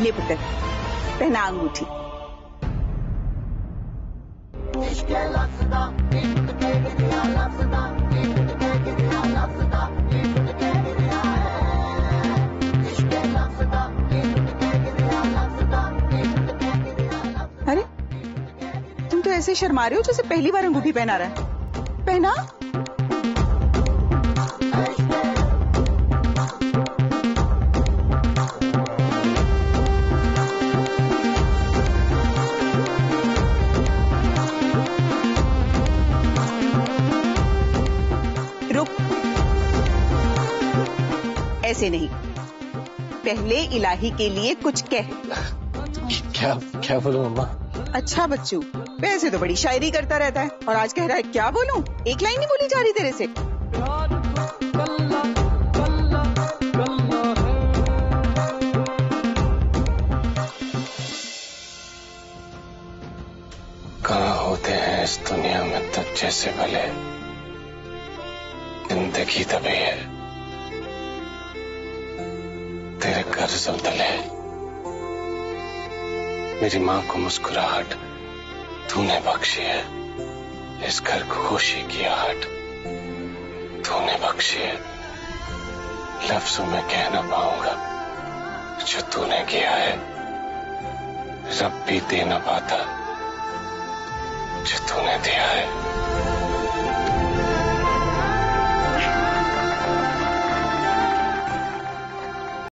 ले पुत्र। पहना अंगूठी। अरे, तुम तो ऐसे शर्मा रहे हो जैसे पहली बार अंगूठी पहना रहा है। पहना? ऐसे नहीं। पहले इलाही के लिए कुछ कह। क्या क्या बोलूँ मम्मा? अच्छा बच्चू वैसे तो बड़ी शायरी करता रहता है और आज कह रहा है क्या बोलूँ? एक लाइन नहीं बोली जा रही तेरे से? कहाँ होते हैं इस दुनिया में तब जैसे भले ज़िंदगी तभी है। तेरे कर्जों तले मेरी माँ को मुस्कुराहट तूने बख्शी है। इस घर को खुशी की आहट तूने बख्शी है। लफ्जों में कह ना पाऊँगा जो तूने किया है। रब भी दे ना पाता जो तूने दिया है।